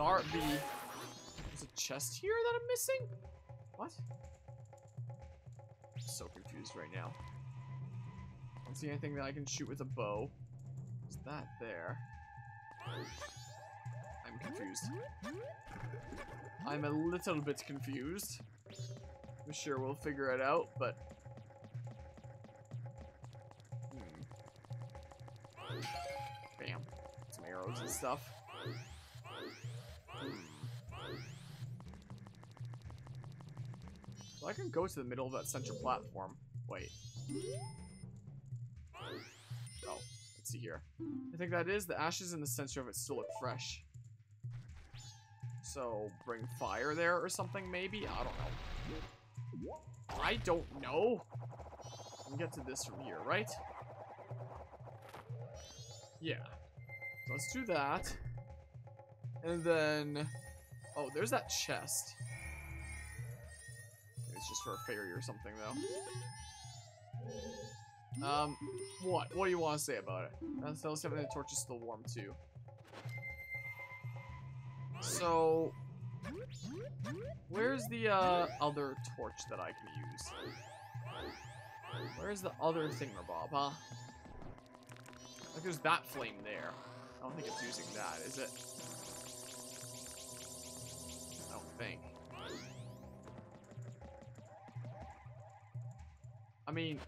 it'd be... There's a chest here that I'm missing? What? I'm so confused right now. I don't see anything that I can shoot with a bow. Is that there? I'm confused. I'm a little bit confused. I'm sure we'll figure it out, but... Hmm. Bam. Some arrows and stuff. Well, I can go to the middle of that central platform. Wait. Oh, let's see here. I think that is the ashes in the center of it still look fresh. So, bring fire there or something, maybe? I don't know. I don't know. We can get to this from here, right? Yeah. So let's do that. And then... Oh, there's that chest. It's just for a fairy or something, though. Um, what? What do you want to say about it? Let's, let's have the torch is still warm, too. So, where's the uh, other torch that I can use? Where's the other thing, thingamabob, huh? Like there's that flame there. I don't think it's using that, is it? I don't think. I mean,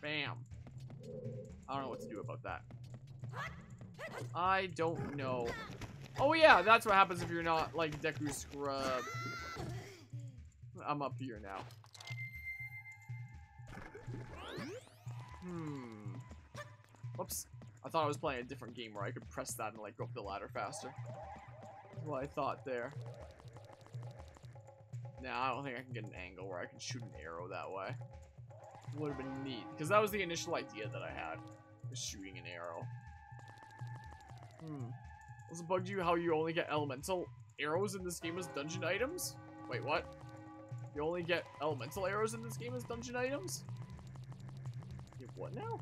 bam. I don't know what to do about that. I don't know. Oh yeah, that's what happens if you're not like Deku Scrub. I'm up here now. Hmm. Whoops. I thought I was playing a different game where I could press that and like go up the ladder faster. That's what I thought there. Now I don't think I can get an angle where I can shoot an arrow that way. Would have been neat. Because that was the initial idea that I had. Was shooting an arrow. Hmm. Does it bug you how you only get elemental arrows in this game as dungeon items? Wait, what? You only get elemental arrows in this game as dungeon items? You what now?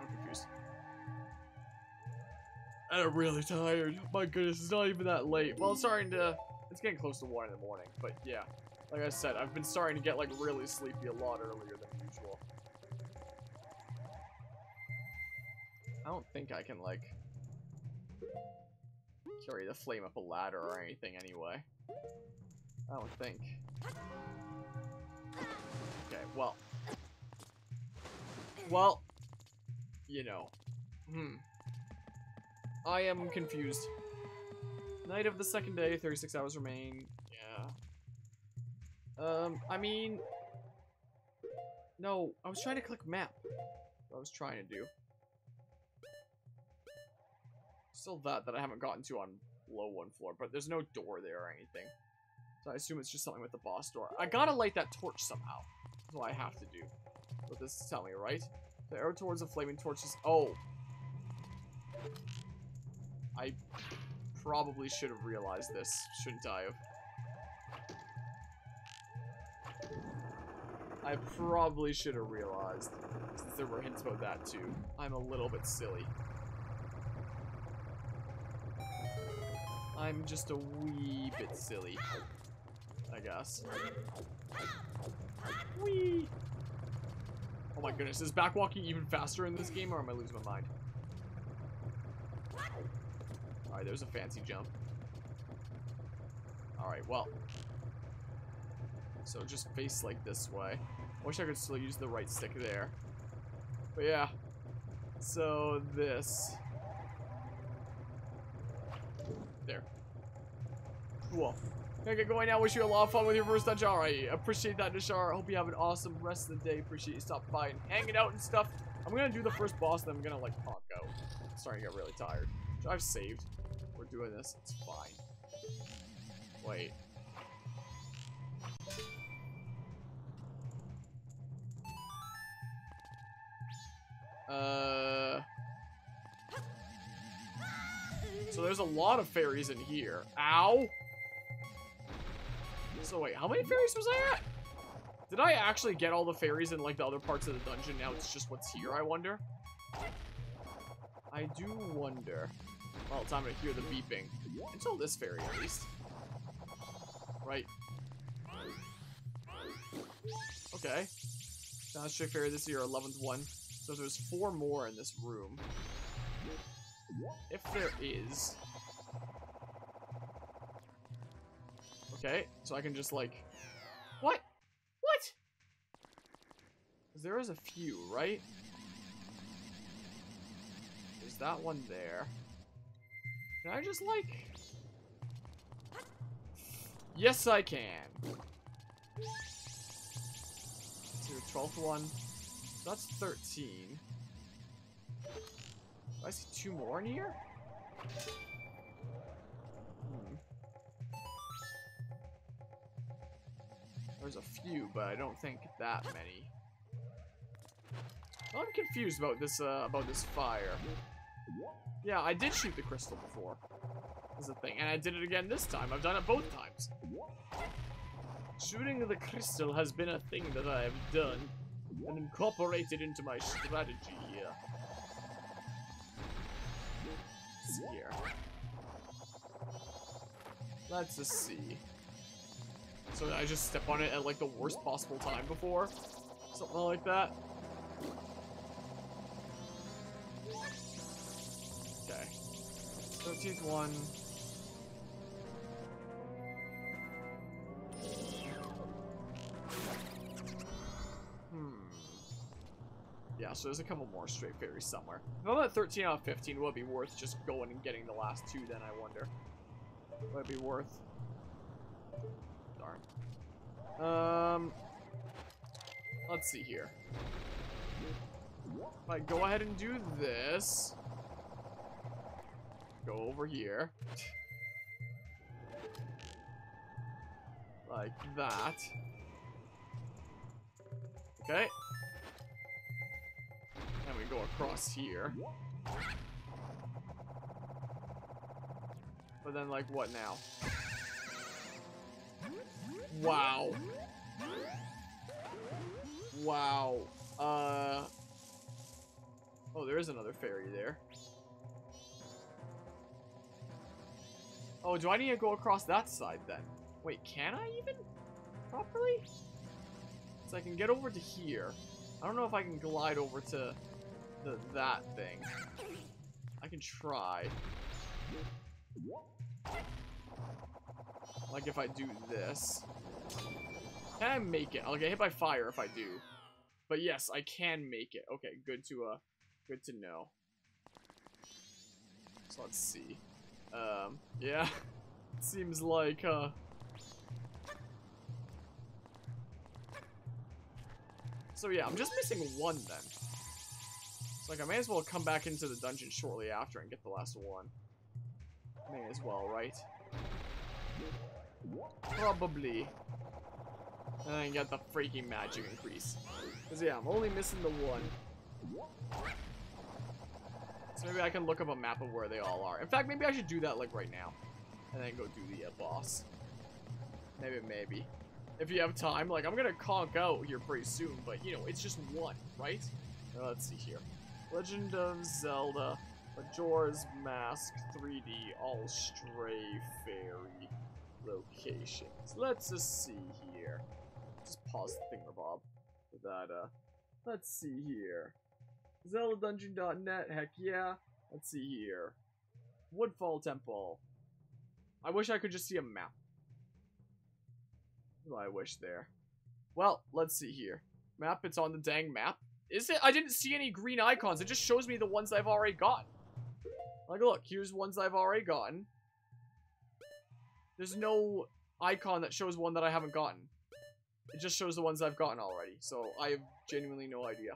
I'm confused. And I'm really tired. My goodness, it's not even that late. Well, it's starting to... It's getting close to 1 in the morning, but yeah. Like I said, I've been starting to get, like, really sleepy a lot earlier than usual. I don't think I can, like, carry the flame up a ladder or anything anyway. I don't think. Okay, well. Well, you know. Hmm. I am confused. Night of the second day, 36 hours remain. Yeah. Um, I mean... No, I was trying to click map. I was trying to do. Still that that I haven't gotten to on low one floor, but there's no door there or anything. So I assume it's just something with the boss door. I gotta light that torch somehow. That's what I have to do. What this is telling me, right? The arrow towards the flaming torch is... Oh. I probably should have realized this, shouldn't I have? I probably should have realized, since there were hints about that too. I'm a little bit silly. I'm just a wee bit silly, I guess. Wee! Oh my goodness, is backwalking even faster in this game, or am I losing my mind? Alright, there's a fancy jump. Alright, well. So just face like this way. I wish I could still use the right stick there. But yeah. So this. There. Cool. Gonna get going now. Wish you a lot of fun with your first dungeon. Alright, appreciate that, Nishar. Hope you have an awesome rest of the day. Appreciate you stopping by and hanging out and stuff. I'm gonna do the first boss, then I'm gonna like honk out. Sorry, I'm starting to get really tired. I've saved. Doing this. It's fine. Wait. Uh... So there's a lot of fairies in here. Ow! So wait, how many fairies was I at? Did I actually get all the fairies in like the other parts of the dungeon? Now it's just what's here, I wonder? I do wonder. Well, time to hear the beeping. Until this fairy, at least. Right. Okay. Sound Trick Fairy this year, 11th one. So there's four more in this room. If there is. Okay, so I can just like... What? What? There is a few, right? There's that one there. Can I just like... Yes, I can. Let's the 12th one. So that's 13. Do I see two more in here? Hmm. There's a few, but I don't think that many. Well, I'm confused about this, uh, about this fire. Yeah, I did shoot the crystal before. Is a thing, and I did it again this time. I've done it both times. Shooting the crystal has been a thing that I have done and incorporated into my strategy here. Here. Let's just see. So I just step on it at like the worst possible time before? Something like that. 13th one. Hmm. Yeah, so there's a couple more stray fairies somewhere. If I'm at 13 out of 15, would it be worth just going and getting the last two then, I wonder? Would it be worth? Darn. Um, let's see here. If I go ahead and do this, go over here, like that. Okay. And we go across here. But then, like, what now? Wow. Wow. Uh. Oh, there is another fairy there. Oh, do I need to go across that side then? Wait, can I even? Properly? So I can get over to here. I don't know if I can glide over to the, that thing. I can try. Like if I do this. Can I make it? I'll get hit by fire if I do. But yes, I can make it. Okay, good to uh good to know. So let's see. Um, yeah. Seems like uh So yeah, I'm just missing one then. It's like I may as well come back into the dungeon shortly after and get the last one. May as well, right? Probably. And then get the freaking magic increase. Because yeah, I'm only missing the one. Maybe I can look up a map of where they all are. In fact, maybe I should do that like right now. And then go do the uh, boss. Maybe, maybe. If you have time, like I'm gonna conk out here pretty soon, but you know, it's just one, right? Uh, let's see here. Legend of Zelda, Majora's Mask 3D, all stray fairy locations. Let's just see here. Just pause the thingamabob for that, uh, let's see here. ZeldaDungeon.net, heck yeah. Let's see here. Woodfall Temple. I wish I could just see a map. I wish there. Well, let's see here. Map, it's on the dang map. Is it? I didn't see any green icons. It just shows me the ones I've already gotten. Like, look, here's ones I've already gotten. There's no icon that shows one that I haven't gotten. It just shows the ones I've gotten already. So, I have genuinely no idea.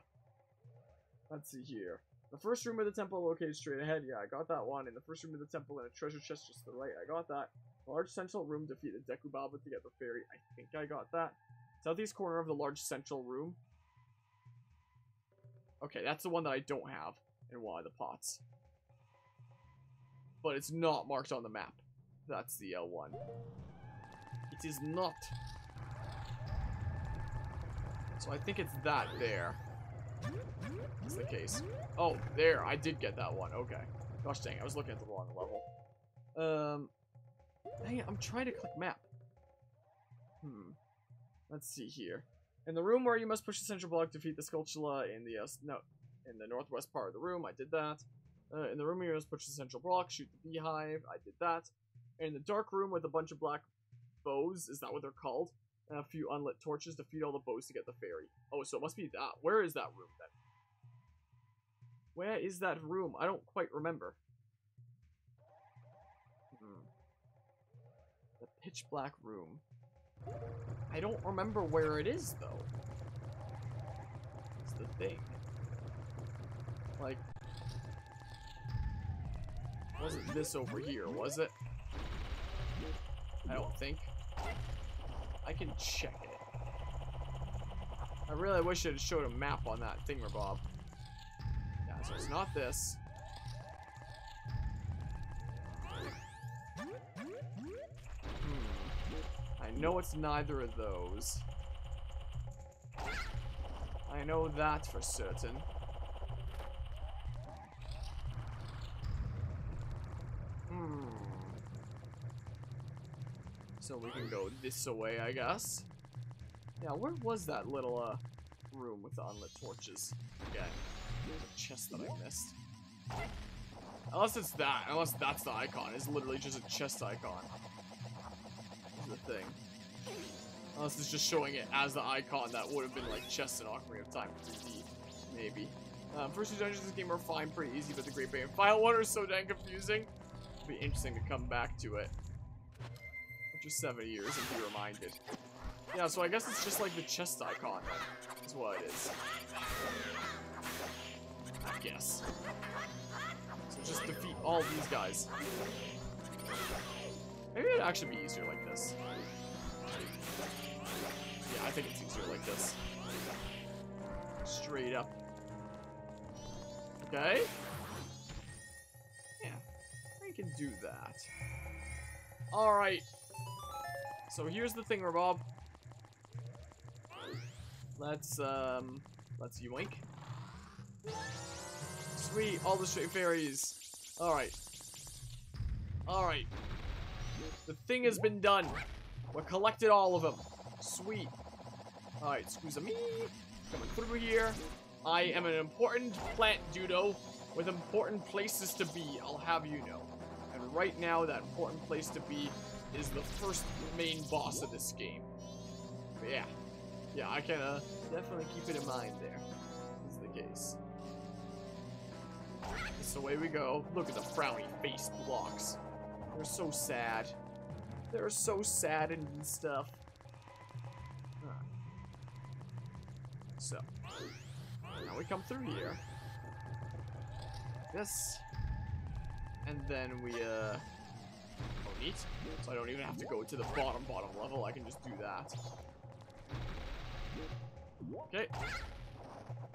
Let's see here. The first room of the temple located straight ahead. Yeah, I got that one. In the first room of the temple, and a treasure chest just to the right. I got that. Large central room, defeat the Deku Baba to get the fairy. I think I got that. Southeast corner of the large central room. Okay, that's the one that I don't have one of the pots. But it's not marked on the map. That's the uh, L1. It is not. So I think it's that there. That's the case. Oh, there. I did get that one. Okay. Gosh dang, I was looking at the wrong level. Um, dang it, I'm trying to click map. Hmm. Let's see here. In the room where you must push the central block, defeat the Skulltula in the, uh, no, in the northwest part of the room, I did that. Uh, in the room where you must push the central block, shoot the beehive, I did that. In the dark room with a bunch of black Boes, is that what they're called? And a few unlit torches, to feed all the Boes to get the ferry. Oh, so it must be that. Where is that room then? Where is that room? I don't quite remember. Hmm. The pitch black room. I don't remember where it is, though. It's the thing. Like, wasn't this over here, was it? I don't think. I can check it. I really wish it had showed a map on that thingamabob. Yeah, so it's not this. Hmm. I know it's neither of those. I know that for certain. So we can go this way, I guess. Yeah, where was that little uh room with the unlit torches? Again, there's a chest that I missed. Unless it's that, unless that's the icon. It's literally just a chest icon. Is the thing. Unless it's just showing it as the icon that would have been like chest in Ocarina of Time 3D. Maybe. Um, first two dungeons in this game are fine, pretty easy, but the Great Bay and Final one are so dang confusing. It'll be interesting to come back to it. After 70 years and be reminded. Yeah, so I guess it's just like the chest icon then. Is what it is. I guess. So just defeat all these guys. Maybe it'd actually be easier like this. Yeah, I think it's easier like this. Straight up. Okay. Yeah, I can do that. Alright. So here's the thing, Bob. Let's, um, let's yoink. Sweet, all the stray fairies. Alright. Alright. The thing has been done. We collected all of them. Sweet. Alright, squeeze me. Coming through here. I am an important plant dudo with important places to be, I'll have you know. And right now, that important place to be is the first main boss of this game. But yeah. Yeah, I can definitely keep it in mind there. Is the case. That's the way we go. Look at the frowny face blocks. They're so sad. They're so sad and stuff. Huh. So, now we come through here. This. And then we, uh... Neat. So I don't even have to go to the bottom, bottom level. I can just do that. Okay.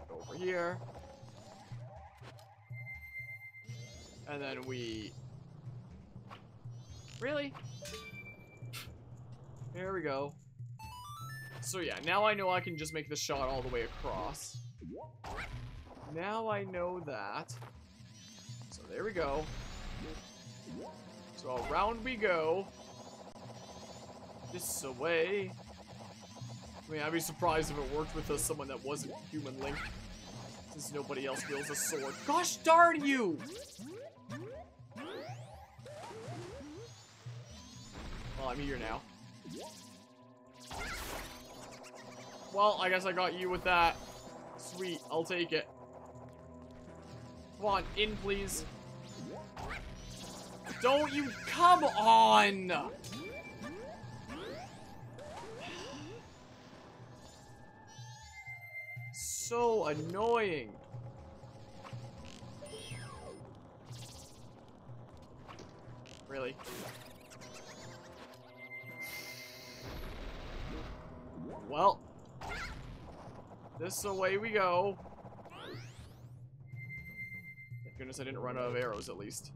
Over here. And then we... Really? There we go. So yeah, now I know I can just make the shot all the way across. Now I know that. So there we go. So around we go. This away. I mean, I'd be surprised if it worked with us, someone that wasn't Human Link. Since nobody else wields a sword. Gosh darn you! Well, I'm here now. Well, I guess I got you with that. Sweet, I'll take it. Come on, in please. Don't you, come on! So annoying. Really? Well, this away we go. Thank goodness I didn't run out of arrows at least.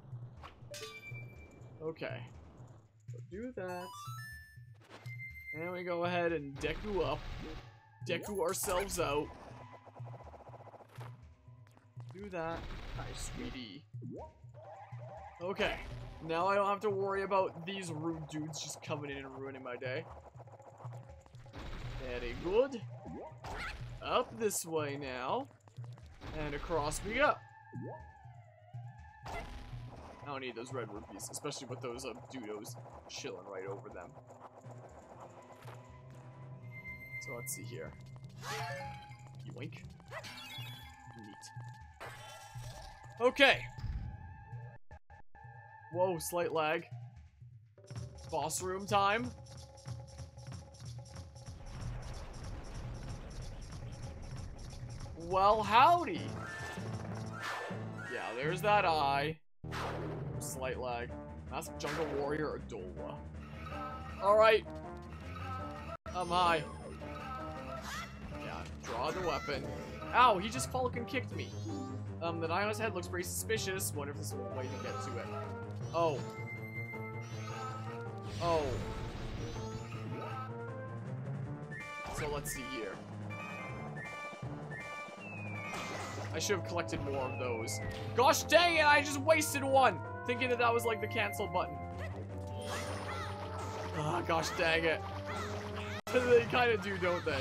Okay. So do that. And we go ahead and Deku up. Deku ourselves out. do that. Hi, sweetie. Okay. Now I don't have to worry about these rude dudes just coming in and ruining my day. Very good. Up this way now. And across we go. I don't need those red rupees, especially with those uh, dudos chilling right over them. So let's see here. Yoink. Neat. Okay. Whoa, slight lag. Boss room time. Well, howdy. Yeah, there's that eye. Slight lag. That's Jungle Warrior Odolwa. Alright. I'm. Yeah, draw the weapon. Ow, he just Falcon kicked me. Um, the Nihilus head looks pretty suspicious. Wonder if this is a way to get to it. Oh. Oh. So let's see here. I should have collected more of those. Gosh dang it, I just wasted one! Thinking that that was like the cancel button. Oh, gosh dang it. they kind of do, don't they?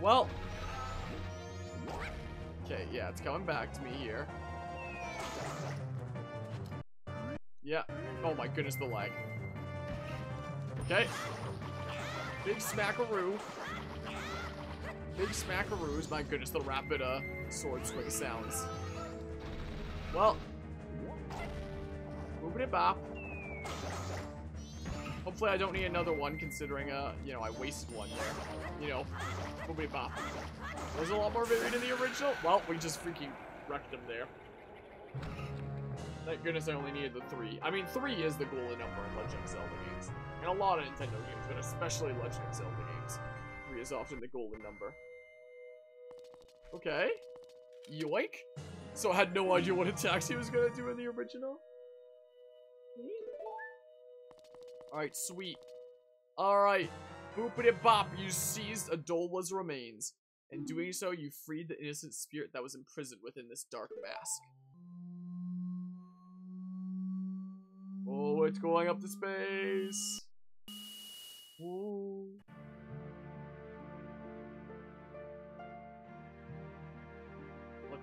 Well. Okay, yeah, it's coming back to me here. Yeah. Oh my goodness, the lag. Okay. Big smackaroo. Big smackaroos. My goodness, the rapid uh, sword swing sounds. Well. Moving it bop. Hopefully I don't need another one considering, uh, you know, I wasted one there. You know, moving bop. There's a lot more varied in the original. Well, we just freaking wrecked them there. Thank goodness I only needed the three. I mean, three is the golden number in Legend of Zelda games. And a lot of Nintendo games, but especially Legend of Zelda games. Three is often the golden number. Okay. Yoink. So I had no idea what attacks he was gonna do in the original. Alright, sweet. Alright. Boopity bop, you seized Odolwa's remains. In doing so, you freed the innocent spirit that was imprisoned within this dark mask. Oh, it's going up to space.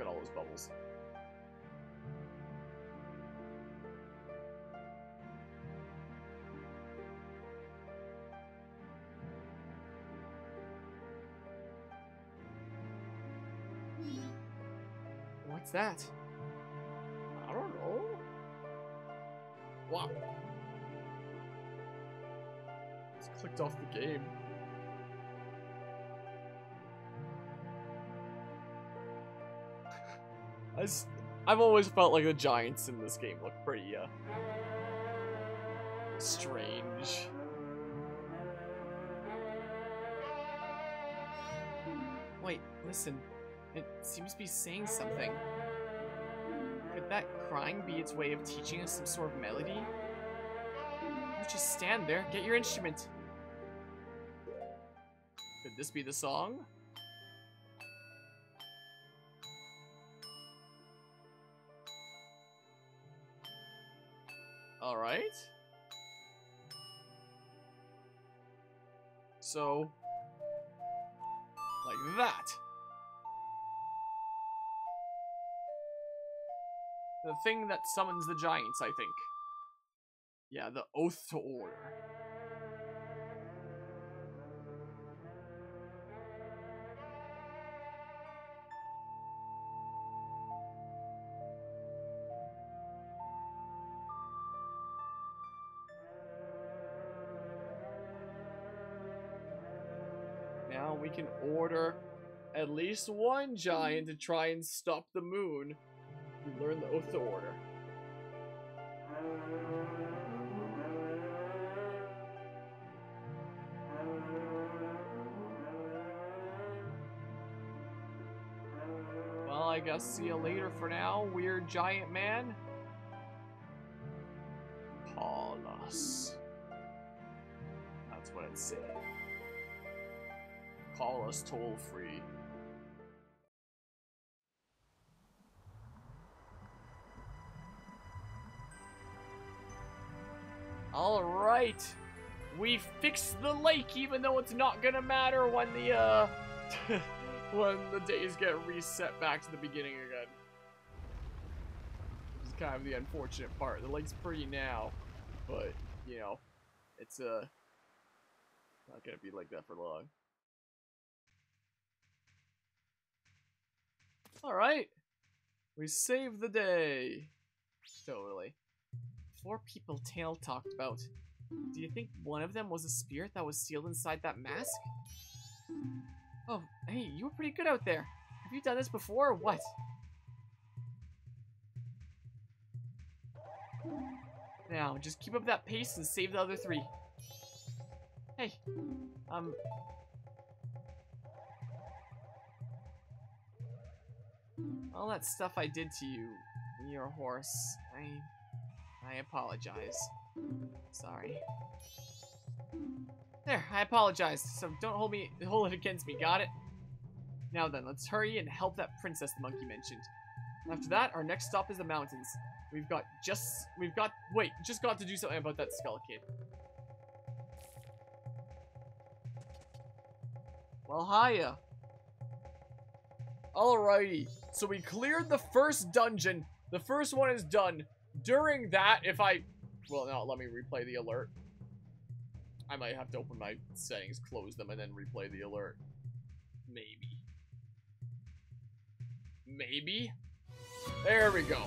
All those bubbles. What's that? I don't know. Wow. Just clicked off the game. I have always felt like the giants in this game look pretty, uh, strange. Wait, listen. It seems to be saying something. Could that crying be its way of teaching us some sort of melody? Just stand there, get your instrument. Could this be the song? Alright. So, like that. The thing that summons the giants, I think. Yeah, the Oath to Order. Now we can order at least one giant to try and stop the moon. You learn the Oath to Order. Well, I guess see you later for now, weird giant man. Call us. That's what it said call us toll free. Alright! We fixed the lake even though it's not gonna matter when the, uh... when the days get reset back to the beginning again. This is kind of the unfortunate part. The lake's pretty now, but, you know, it's, uh... Not gonna be like that for long. Alright. We saved the day. Totally. Four people Tael talked about. Do you think one of them was a spirit that was sealed inside that mask? Oh, hey, you were pretty good out there. Have you done this before or what? Now, just keep up that pace and save the other three. Hey, um... All that stuff I did to you, your horse, I... I apologize. Sorry. There, I apologize, so don't hold me hold it against me, got it? Now then, let's hurry and help that princess the monkey mentioned. After that, our next stop is the mountains. We've got just we've got wait, just got to do something about that skull kid. Well, hiya. Alrighty, so we cleared the first dungeon. The first one is done. During that, if I... Well, no, let me replay the alert. I might have to open my settings, close them, and then replay the alert. Maybe. Maybe? There we go.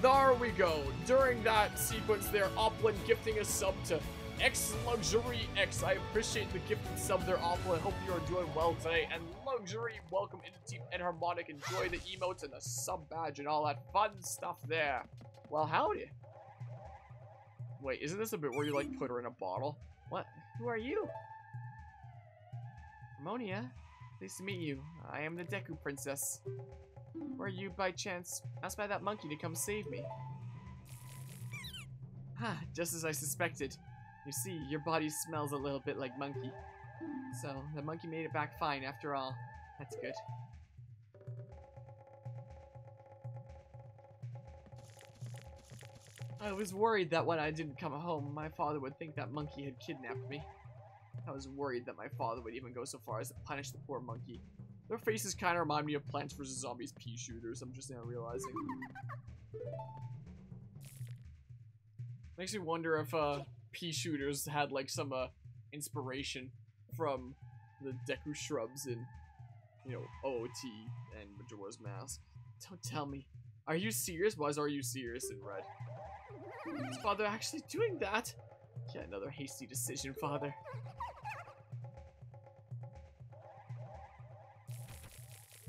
There we go. During that sequence there, Upland gifting a sub to X Luxury X. I appreciate the gifted sub there, Upland. Hope you're doing well today. And Luxury, welcome into Team Enharmonic. Enjoy the emotes and the sub badge and all that fun stuff there. Well, howdy. Wait, isn't this a bit where you, like, put her in a bottle? What? Who are you? Ammonia? Pleased to meet you. I am the Deku Princess. Were you, by chance, asked by that monkey to come save me? Ah, just as I suspected. You see, your body smells a little bit like monkey. So, the monkey made it back fine after all. That's good. I was worried that when I didn't come home, my father would think that monkey had kidnapped me. I was worried that my father would even go so far as to punish the poor monkey. Their faces kind of remind me of Plants vs. Zombies pea shooters, I'm just now realizing. Makes me wonder if uh, pea shooters had like some uh, inspiration from the Deku shrubs in, you know, OOT and Majora's Mask. Don't tell me. Are you serious? Was are you serious in red? Is father actually doing that? Yeah, another hasty decision, father.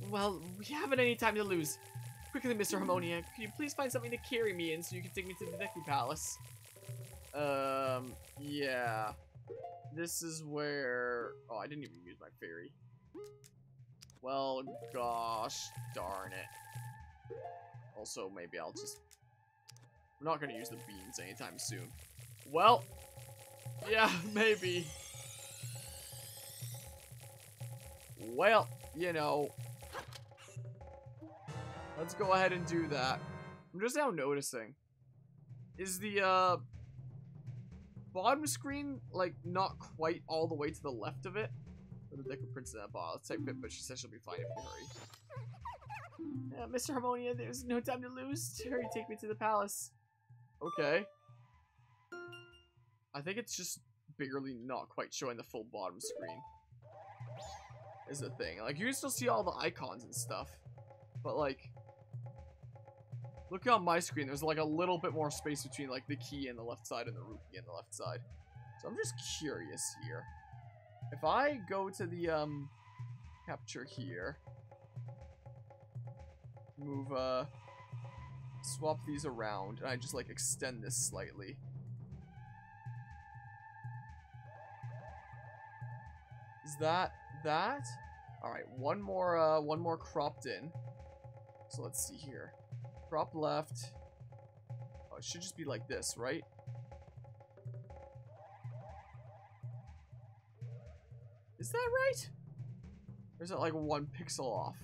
Well, we haven't any time to lose. Quickly, Mr. Harmonia, could you please find something to carry me in so you can take me to the Deku Palace? Um, yeah. This is where... Oh, I didn't even use my fairy. Well, gosh darn it. Also, maybe I'll just we're not going to use the beans anytime soon. Well, yeah, maybe. Well, you know. Let's go ahead and do that. I'm just now noticing. Is the, uh, bottom screen, like, not quite all the way to the left of it? For the Deku Princess that ball. Let's type but she says she'll be fine if we hurry. Uh, Mr. Harmonia, there's no time to lose. Hurry, take me to the palace. Okay. I think it's just barely not quite showing the full bottom screen. Is the thing. Like, you can still see all the icons and stuff. But, like... Look on my screen, there's like a little bit more space between like the key and the left side and the rupee and the left side. So I'm just curious here. If I go to the um capture here, move uh swap these around, and I just like extend this slightly. Is that that? Alright, one more uh one more cropped in. So let's see here. Crop left. Oh, it should just be like this, right? That right? Or is it like one pixel off?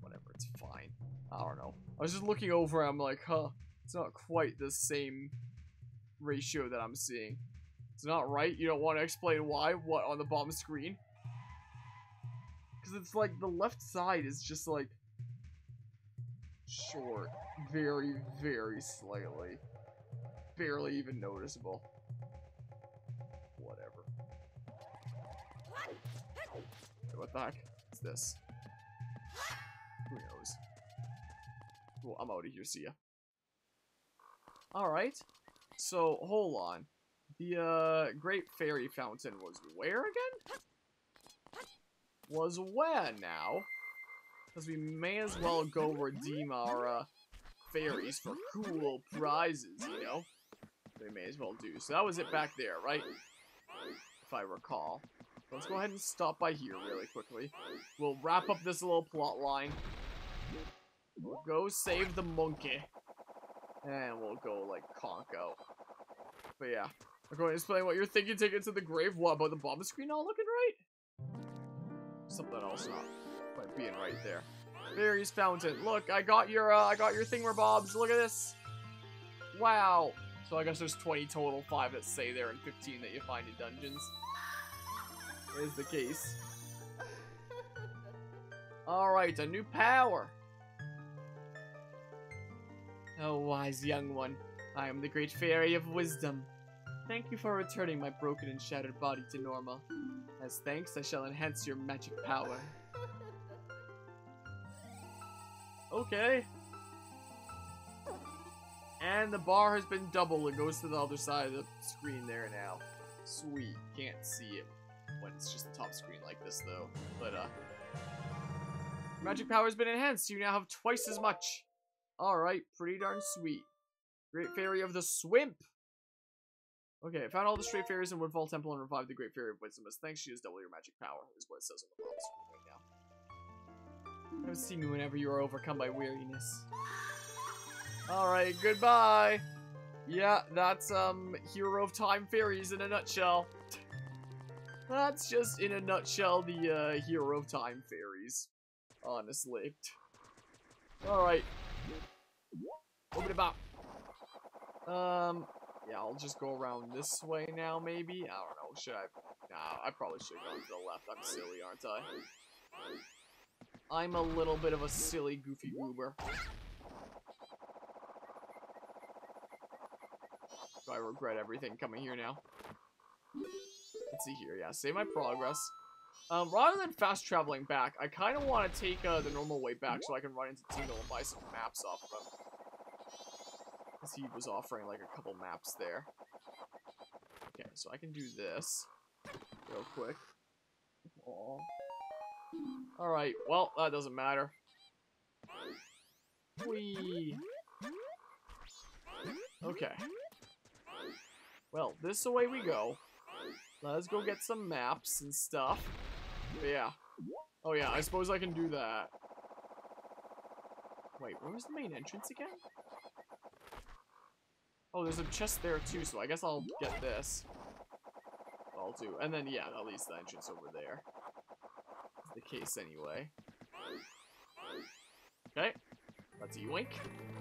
Whatever, it's fine. I don't know. I was just looking over I'm like, huh, it's not quite the same ratio that I'm seeing. It's not right. You don't want to explain why? What, on the bottom screen? Because it's like the left side is just like short. Very, very slightly. Barely even noticeable. What the heck? What's this? Who knows? Cool, I'm out of here. See ya. Alright. So, hold on. The, uh, Great Fairy Fountain was where again? Was where now? Because we may as well go redeem our, uh, fairies for cool prizes, you know? We may as well do. So that was it back there, right? If I recall. Let's go ahead and stop by here really quickly. We'll wrap up this little plot line. We'll go save the monkey. And we'll go, like, conk out. But yeah. I'm going to explain what you're thinking. Take it to the grave. What, about the bomb screen not looking right? Something else not quite being right there. Fairies Fountain. Look, I got your, uh, I got your thingamabobs. Look at this. Wow. So I guess there's 20 total. 5 that stay there and 15 that you find in dungeons. Is the case. Alright, a new power. Oh, wise young one, I am the great fairy of wisdom. Thank you for returning my broken and shattered body to normal. As thanks, I shall enhance your magic power. Okay. And the bar has been doubled. It goes to the other side of the screen there now. Sweet. Can't see it when it's just the top screen like this, though. But, uh... Magic power has been enhanced. You now have twice as much. Alright, pretty darn sweet. Great Fairy of the Swimp. Okay, I found all the stray fairies in Woodfall Temple and revived the Great Fairy of Wisdom. As thanks, she has double your magic power, is what it says on the bottom screen right now. Come see me whenever you are overcome by weariness. Alright, goodbye. Yeah, that's, um, Hero of Time Fairies in a nutshell. That's just, in a nutshell, the, uh, Hero Time Fairies. Honestly. Alright. Open it up. Um, yeah, I'll just go around this way now, maybe? I don't know, should I? Nah, I probably should go to the left. I'm silly, aren't I? I'm a little bit of a silly, goofy goober. Do I regret everything coming here now? Let's see here, yeah, save my progress. Um, rather than fast traveling back, I kind of want to take uh, the normal way back so I can run into Tingle and buy some maps off of him. Because he was offering like a couple maps there. Okay, so I can do this real quick. Alright, well, that doesn't matter. Whee! Okay. Well, this away we go. Let's go get some maps and stuff. But yeah. Oh yeah, I suppose I can do that. Wait, where was the main entrance again? Oh, there's a chest there too, so I guess I'll get this. I'll do. And then, yeah, that leads the entrance over there. That's the case anyway. Okay. That's a yoink.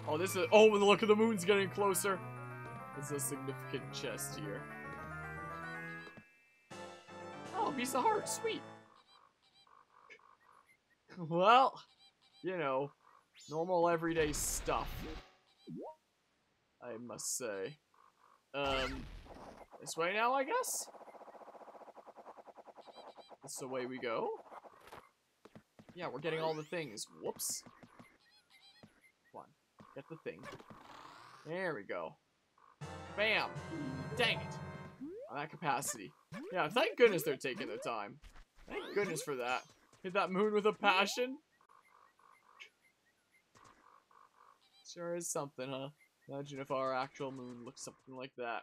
Oh, this is- Oh, look at the moon's getting closer. This is a significant chest here. Oh, piece of heart. Sweet. Well, you know, normal everyday stuff. I must say. Um, this way now, I guess? This the way we go? Yeah, we're getting all the things. Whoops. Come on, get the thing. There we go. Bam! Dang it! On that capacity. Yeah, thank goodness they're taking their time. Thank goodness for that. Hit that moon with a passion. Sure is something, huh? Imagine if our actual moon looked something like that.